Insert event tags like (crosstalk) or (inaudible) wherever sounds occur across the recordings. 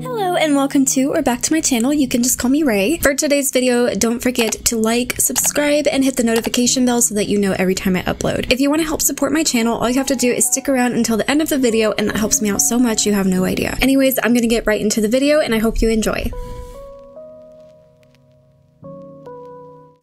Hello and welcome to or back to my channel. You can just call me Rae. For today's video, don't forget to like, subscribe, and hit the notification bell so that you know every time I upload. If you want to help support my channel, all you have to do is stick around until the end of the video and that helps me out so much you have no idea. Anyways, I'm gonna get right into the video and I hope you enjoy.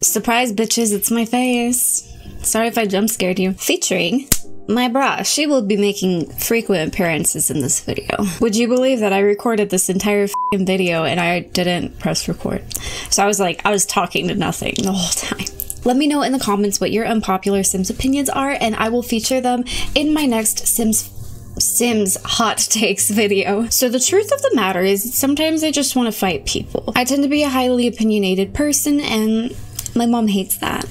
Surprise bitches, it's my face. Sorry if I jump scared you. Featuring my bra, she will be making frequent appearances in this video. Would you believe that I recorded this entire video and I didn't press record? So I was like, I was talking to nothing the whole time. Let me know in the comments what your unpopular Sims opinions are and I will feature them in my next Sims Sims hot takes video. So the truth of the matter is sometimes I just want to fight people. I tend to be a highly opinionated person and my mom hates that.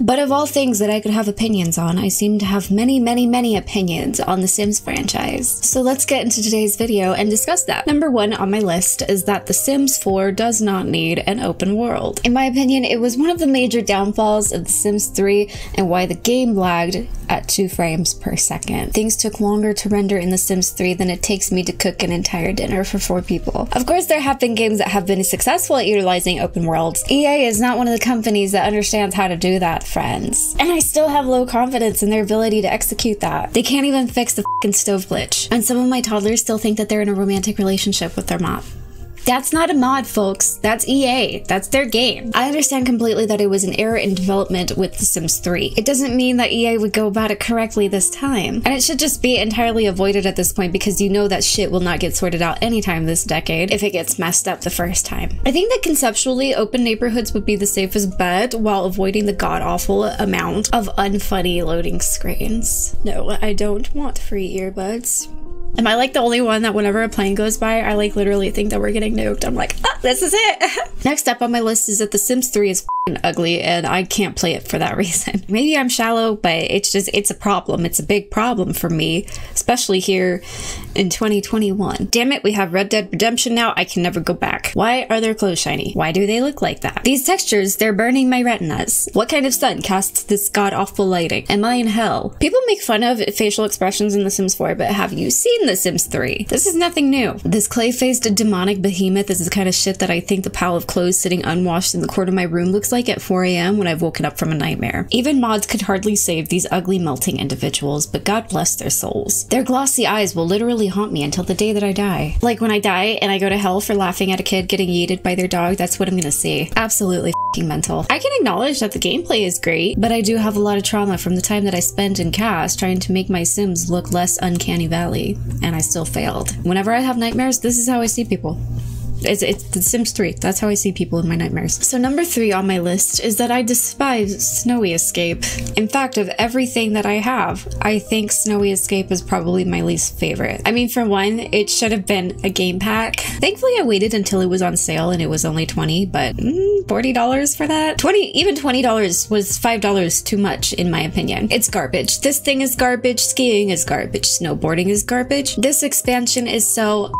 But of all things that I could have opinions on, I seem to have many, many, many opinions on the Sims franchise. So let's get into today's video and discuss that. Number one on my list is that The Sims 4 does not need an open world. In my opinion, it was one of the major downfalls of The Sims 3 and why the game lagged at 2 frames per second. Things took longer to render in The Sims 3 than it takes me to cook an entire dinner for 4 people. Of course, there have been games that have been successful at utilizing open worlds. EA is not one of the companies that understands how to do that friends. And I still have low confidence in their ability to execute that. They can't even fix the stove glitch. And some of my toddlers still think that they're in a romantic relationship with their mom. That's not a mod, folks. That's EA. That's their game. I understand completely that it was an error in development with The Sims 3. It doesn't mean that EA would go about it correctly this time. And it should just be entirely avoided at this point because you know that shit will not get sorted out anytime this decade if it gets messed up the first time. I think that conceptually, open neighborhoods would be the safest bet while avoiding the god-awful amount of unfunny loading screens. No, I don't want free earbuds. Am I like the only one that whenever a plane goes by, I like literally think that we're getting nuked? I'm like, ah, this is it. (laughs) Next up on my list is that The Sims 3 is ugly and I can't play it for that (laughs) reason. Maybe I'm shallow, but it's just, it's a problem. It's a big problem for me, especially here in 2021. Damn it, we have Red Dead Redemption now. I can never go back. Why are their clothes shiny? Why do they look like that? These textures, they're burning my retinas. What kind of sun casts this god-awful lighting? Am I in hell? People make fun of facial expressions in The Sims 4, but have you seen the Sims 3. This is nothing new. This clay-faced demonic behemoth is the kind of shit that I think the pile of clothes sitting unwashed in the corner of my room looks like at 4 a.m. when I've woken up from a nightmare. Even mods could hardly save these ugly melting individuals, but God bless their souls. Their glossy eyes will literally haunt me until the day that I die. Like when I die and I go to hell for laughing at a kid getting yeeted by their dog, that's what I'm gonna see. Absolutely mental. I can acknowledge that the gameplay is great, but I do have a lot of trauma from the time that I spent in CAS trying to make my Sims look less uncanny valley and I still failed. Whenever I have nightmares, this is how I see people. It's, it's The Sims 3. That's how I see people in my nightmares. So number three on my list is that I despise Snowy Escape. In fact, of everything that I have, I think Snowy Escape is probably my least favorite. I mean, for one, it should have been a game pack. Thankfully, I waited until it was on sale and it was only 20, but mm, $40 for that? 20, even $20 was $5 too much in my opinion. It's garbage. This thing is garbage, skiing is garbage, snowboarding is garbage. This expansion is so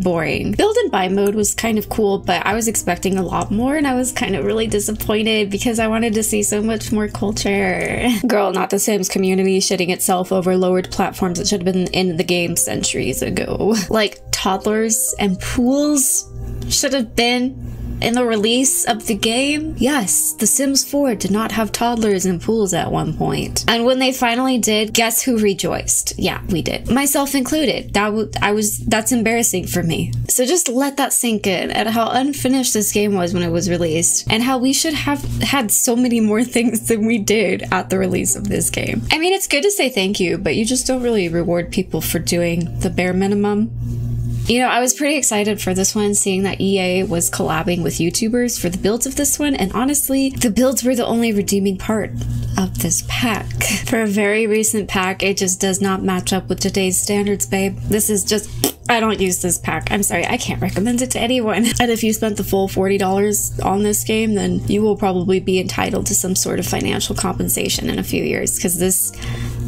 boring. Build and buy mode was kind of cool, but I was expecting a lot more and I was kind of really disappointed because I wanted to see so much more culture. (laughs) Girl, not the Sims community shitting itself over lowered platforms that should have been in the game centuries ago. (laughs) Like toddlers and pools should have been in the release of the game, yes, The Sims 4 did not have toddlers in pools at one point. And when they finally did, guess who rejoiced? Yeah, we did. Myself included. That I was that's embarrassing for me. So just let that sink in at how unfinished this game was when it was released and how we should have had so many more (laughs) things than we did at the release of this game. I mean, it's good to say thank you, but you just don't really reward people for doing the bare minimum. You know, I was pretty excited for this one, seeing that EA was collabing with YouTubers for the builds of this one, and honestly, the builds were the only redeeming part of this pack. (laughs) For a very recent pack, it just does not match up with today's standards, babe. This is just (sniffs) I don't use this pack. I'm sorry, I can't recommend it to anyone. (laughs) And if you spent the full $40 on this game, then you will probably be entitled to some sort of financial compensation in a few years because this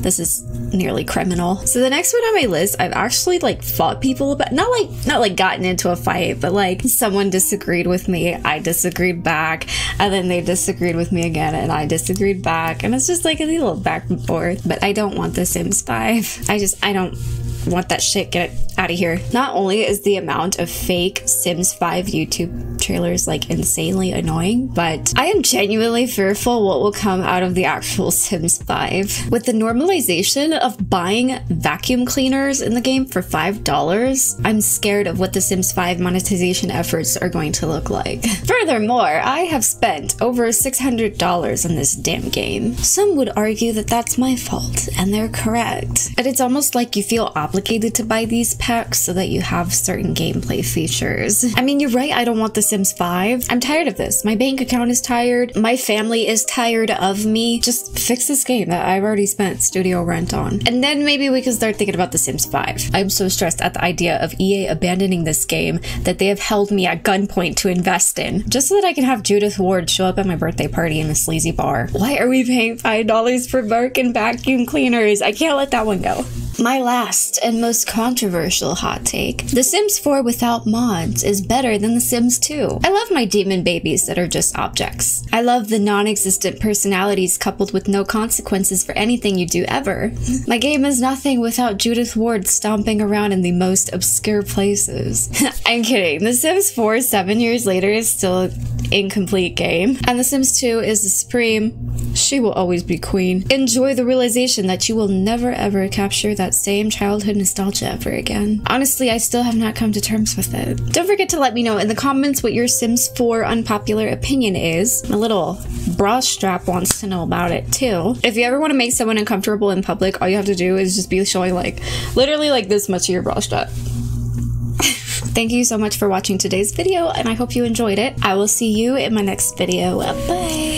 this is nearly criminal. So the next one on my list, I've actually like fought people about, not like, not like gotten into a fight, but like someone disagreed with me. I disagreed back and then they disagreed with me again and I disagreed back. And it's just like a little back and forth, but I don't want The Sims 5. I just, I don't, want that shit. Get out of here. Not only is the amount of fake Sims 5 YouTube trailers like insanely annoying, but I am genuinely fearful what will come out of the actual Sims 5. With the normalization of buying vacuum cleaners in the game for $5, I'm scared of what the Sims 5 monetization efforts are going to look like. (laughs) Furthermore, I have spent over $600 on this damn game. Some would argue that that's my fault, and they're correct. But it's almost like you feel to buy these packs so that you have certain gameplay features. I mean, you're right, I don't want The Sims 5. I'm tired of this. My bank account is tired. My family is tired of me. Just fix this game that I've already spent studio rent on. And then maybe we can start thinking about The Sims 5. I'm so stressed at the idea of EA abandoning this game that they have held me at gunpoint to invest in, just so that I can have Judith Ward show up at my birthday party in a sleazy bar. Why are we paying $5 for Birkin vacuum cleaners? I can't let that one go. My last and most controversial hot take The Sims 4 without mods is better than The Sims 2. I love my demon babies that are just objects. I love the non existent personalities coupled with no consequences for anything you do ever. (laughs) My game is nothing without Judith Ward stomping around in the most obscure places. (laughs) I'm kidding. The Sims 4 seven years later is still an incomplete game, and The Sims 2 is the supreme. She will always be queen. Enjoy the realization that you will never ever capture that same childhood nostalgia ever again. Honestly, I still have not come to terms with it. Don't forget to let me know in the comments what your Sims 4 unpopular opinion is. My little bra strap wants to know about it too. If you ever want to make someone uncomfortable in public, all you have to do is just be showing like literally like this much of your bra strap. (laughs) Thank you so much for watching today's video and I hope you enjoyed it. I will see you in my next video. Bye!